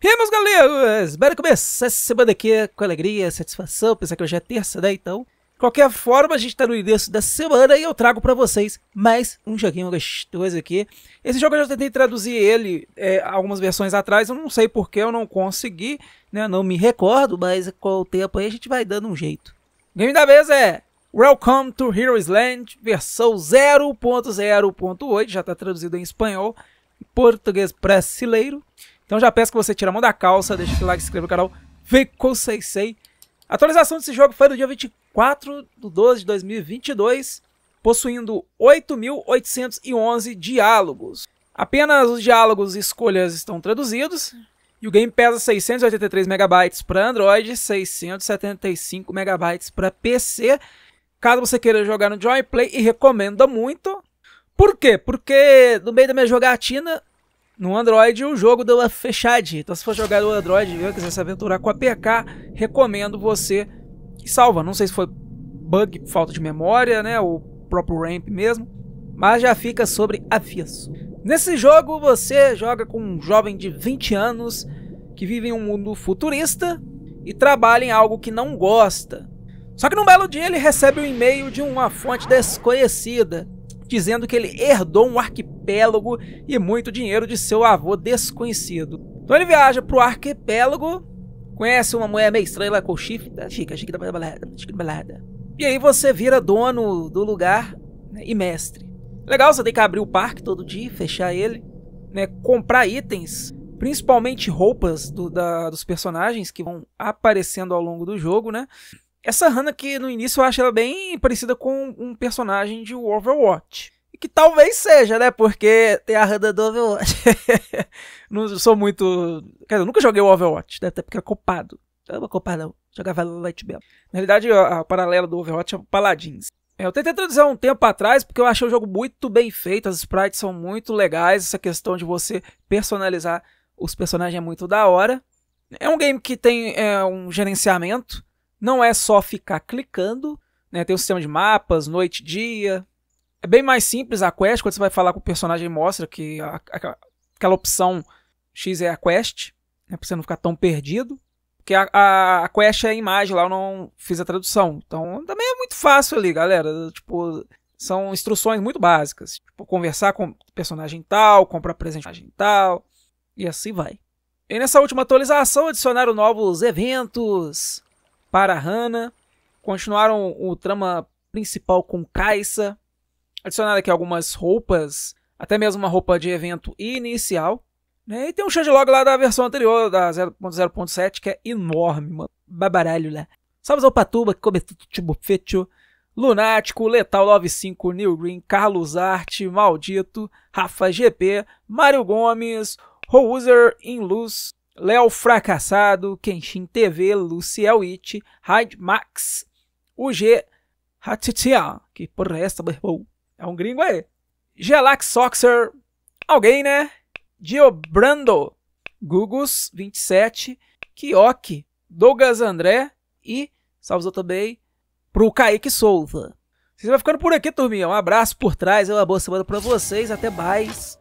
E aí, meus galeras, bora começar essa semana aqui com alegria, satisfação, pensar que hoje é terça, né, então... Qualquer forma, a gente tá no início da semana e eu trago pra vocês mais um joguinho gostoso aqui. Esse jogo eu já tentei traduzir ele é, algumas versões atrás, eu não sei porque eu não consegui, né, não me recordo, mas com o tempo aí a gente vai dando um jeito. O game da vez é Welcome to Heroes Land, versão 0.0.8, já tá traduzido em espanhol, em português brasileiro. Então já peço que você tire a mão da calça, deixa o like, se inscreva no canal, vem com Seisei. A atualização desse jogo foi no dia 24 de 12 de 2022, possuindo 8.811 diálogos. Apenas os diálogos e escolhas estão traduzidos, e o game pesa 683 MB para Android, 675 MB para PC. Caso você queira jogar no Joy Play, e recomenda muito. Por quê? Porque no meio da minha jogatina, no Android o jogo deu uma fechadinha. Então se for jogar no Android e quiser se aventurar com a PK, recomendo você que salva. Não sei se foi bug, falta de memória, né, ou próprio ramp mesmo, mas já fica sobre aviso. Nesse jogo você joga com um jovem de 20 anos que vive em um mundo futurista e trabalha em algo que não gosta. Só que num belo dia ele recebe um e-mail de uma fonte desconhecida dizendo que ele herdou um arquipélago e muito dinheiro de seu avô desconhecido. Então ele viaja pro arquipélago, conhece uma mulher meio estranha com chifre, tá? chica, chica da balada, chica da balada. E aí você vira dono do lugar né, e mestre. Legal, você tem que abrir o parque todo dia, fechar ele, né, comprar itens, principalmente roupas do, da, dos personagens que vão aparecendo ao longo do jogo, né? Essa Hannah que no início eu acho ela bem parecida com um personagem de Overwatch. E que talvez seja, né? Porque tem a Hannah do Overwatch. não sou muito. Quer dizer, eu nunca joguei o Overwatch, né? Até porque é copado. Não é copado, não. Jogava Light Bell. Na realidade, a, a paralela do Overwatch é Paladins. É, eu tentei traduzir um tempo atrás porque eu achei o jogo muito bem feito, as sprites são muito legais, essa questão de você personalizar os personagens é muito da hora. É um game que tem é, um gerenciamento, não é só ficar clicando, né? Tem um sistema de mapas, noite dia. É bem mais simples a quest, quando você vai falar com o personagem mostra que a, a, aquela opção X é a quest, né? Pra você não ficar tão perdido. Porque a, a, a quest é a imagem lá, eu não fiz a tradução. Então também é muito fácil ali, galera. Tipo, são instruções muito básicas. Tipo, conversar com personagem tal, comprar presente tal, e assim vai. E nessa última atualização adicionaram novos eventos, para Hana. Continuaram o trama principal com Kaisa. Adicionaram aqui algumas roupas, até mesmo uma roupa de evento inicial. Né? E tem um changelog lá da versão anterior, da 0.0.7, que é enorme, mano. Babaralho lá. Salve ao Patuba, que come tudo tipo fecho. Lunático, Letal 95, New Green, Carlos Arte, Maldito, Rafa GP, Mário Gomes, Rouser in Luz, Léo Fracassado, Kenshin TV, Luciel It, Hyde Max, UG Hatitia, que porra é essa, meu É um gringo aí. Gelax Soxer, alguém, né? Diobrando, Gugus 27, Kioki, Douglas André e, salve também, pro Kaique Souza. Vocês vão ficando por aqui, turminha. Um abraço por trás, uma boa semana pra vocês. Até mais.